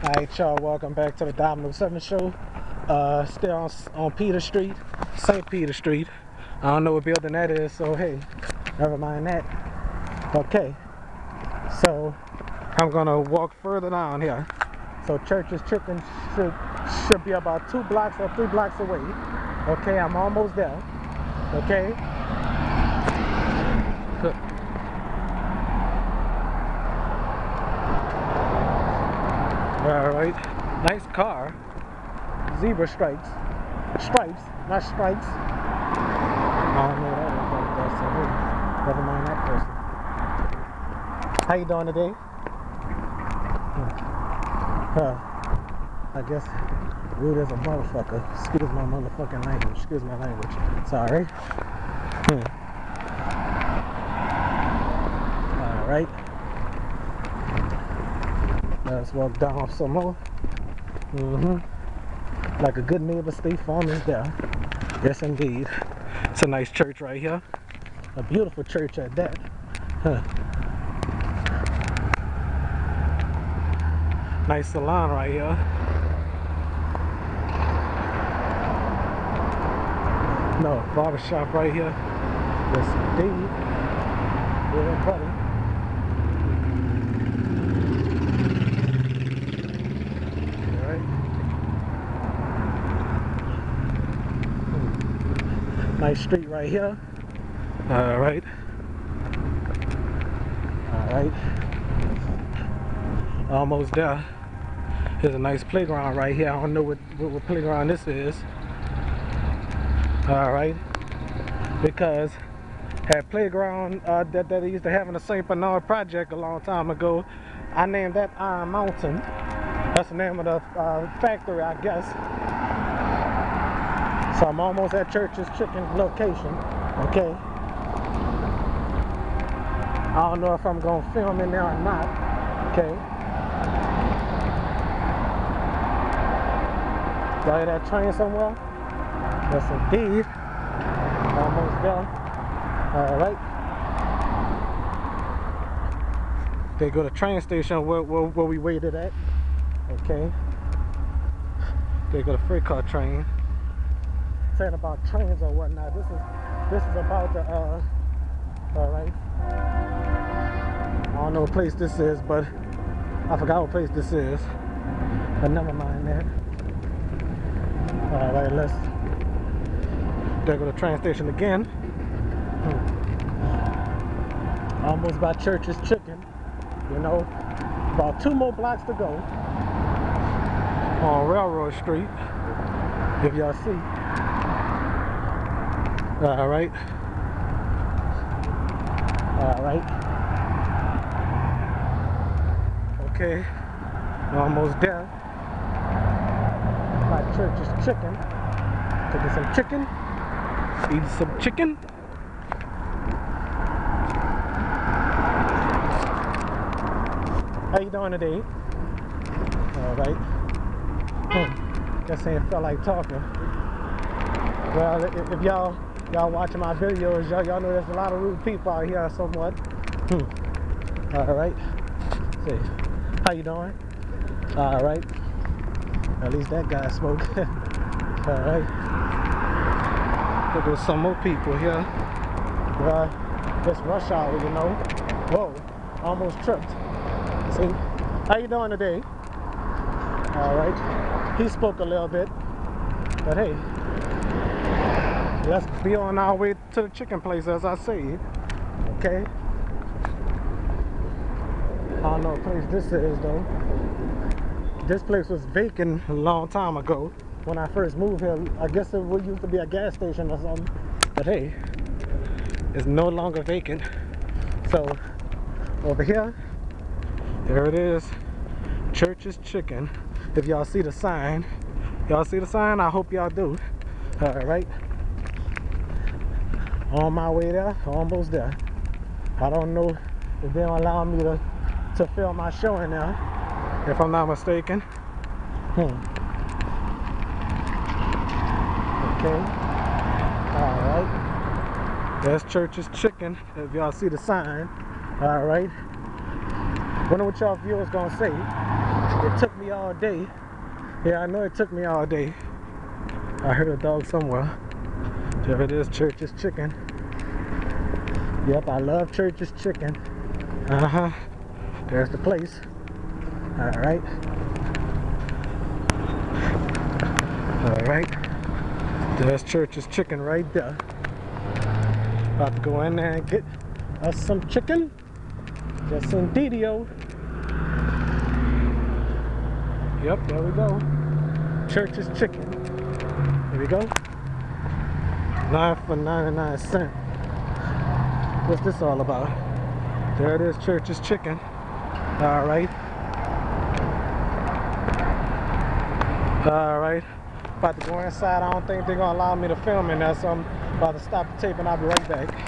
Alright, y'all, welcome back to the Domino 7 show. Uh, still on, on Peter Street, St. Peter Street. I don't know what building that is, so hey, never mind that. Okay, so I'm gonna walk further down here. So Church's Chicken should, should be about two blocks or three blocks away. Okay, I'm almost there. Okay. All right, nice car. Zebra stripes, stripes, not stripes. I don't know that one, but that's a hey, never mind that person. How you doing today? Huh. I guess rude as a motherfucker. Excuse my motherfucking language. Excuse my language. Sorry. Hmm. All right. Let's walk down some more. Mm-hmm. Like a good neighbor, State Farm is there. Yes, indeed. It's a nice church right here. A beautiful church at that. Huh. Nice salon right here. No, barbershop right here. Yes, indeed. Yeah, Nice street right here. All right. All right. Almost there. There's a nice playground right here. I don't know what, what, what playground this is. All right. Because that playground uh, that, that they used to have in the St. Bernard project a long time ago, I named that Iron Mountain. That's the name of the uh, factory, I guess. So I'm almost at Church's Chicken location. Okay. I don't know if I'm gonna film in there or not. Okay. Do I hear that train somewhere? Yes, indeed. Almost there. All right. They go to train station where, where, where we waited at. Okay. They go to freight car train saying about trains or whatnot. This is this is about the uh all right. I don't know what place this is, but I forgot what place this is. But never mind that. All right, let's there go the train station again. Hmm. Almost by Church's Chicken. You know, about two more blocks to go on Railroad Street. If y'all see. All right. All right. Okay. Almost there. My Church's Chicken. Cooking some chicken. Eating some chicken. How you doing today? All right. Hmm. Guess I ain't felt like talking. Well, if y'all y'all watching my videos, y'all y'all know there's a lot of rude people out here somewhat. Hmm. All right. See, how you doing? All right. At least that guy spoke. All right. There goes some more people here. Well, it's rush hour, you know. Whoa, almost tripped. See, how you doing today? All right. He spoke a little bit, but hey, let's be on our way to the chicken place as I say. Okay. I don't know what place this is though. This place was vacant a long time ago when I first moved here. I guess it used to be a gas station or something. But hey, it's no longer vacant. So over here, there it is. Church's Chicken. If y'all see the sign, y'all see the sign? I hope y'all do. All right on my way there, almost there. I don't know if they'll allow me to, to film my show in there, if I'm not mistaken. Hmm. Okay. Alright. That's Church's Chicken, if y'all see the sign. Alright. Wonder what y'all viewers gonna say. It took me all day. Yeah, I know it took me all day. I heard a dog somewhere. There it is, Church's Chicken. Yep, I love Church's Chicken. Uh huh. There's the place. All right. All right. There's Church's Chicken right there. About to go in there and get us some chicken. Just in DDO. Yep, there we go. Church's Chicken. Here we go. Nine for 99 cents. What's this all about? There it is, Church's Chicken. All right. All right. About to go inside. I don't think they're gonna allow me to film in there, so I'm about to stop the tape and I'll be right back.